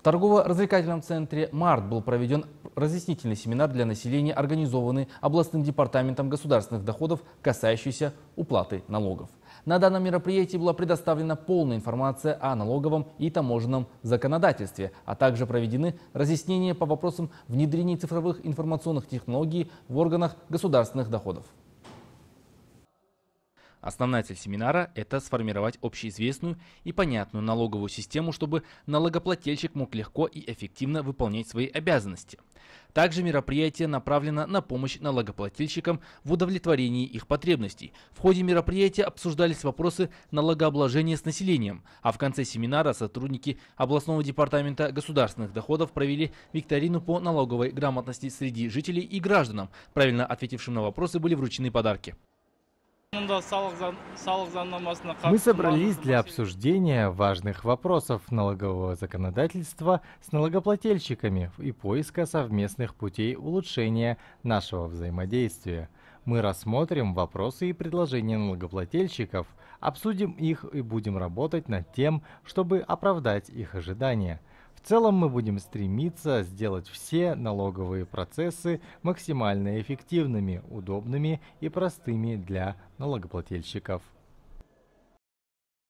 В торгово-развлекательном центре «Март» был проведен разъяснительный семинар для населения, организованный областным департаментом государственных доходов, касающийся уплаты налогов. На данном мероприятии была предоставлена полная информация о налоговом и таможенном законодательстве, а также проведены разъяснения по вопросам внедрения цифровых информационных технологий в органах государственных доходов. Основная цель семинара – это сформировать общеизвестную и понятную налоговую систему, чтобы налогоплательщик мог легко и эффективно выполнять свои обязанности. Также мероприятие направлено на помощь налогоплательщикам в удовлетворении их потребностей. В ходе мероприятия обсуждались вопросы налогообложения с населением, а в конце семинара сотрудники областного департамента государственных доходов провели викторину по налоговой грамотности среди жителей и гражданам. Правильно ответившим на вопросы были вручены подарки. Мы собрались для обсуждения важных вопросов налогового законодательства с налогоплательщиками и поиска совместных путей улучшения нашего взаимодействия. Мы рассмотрим вопросы и предложения налогоплательщиков, обсудим их и будем работать над тем, чтобы оправдать их ожидания – в целом мы будем стремиться сделать все налоговые процессы максимально эффективными, удобными и простыми для налогоплательщиков.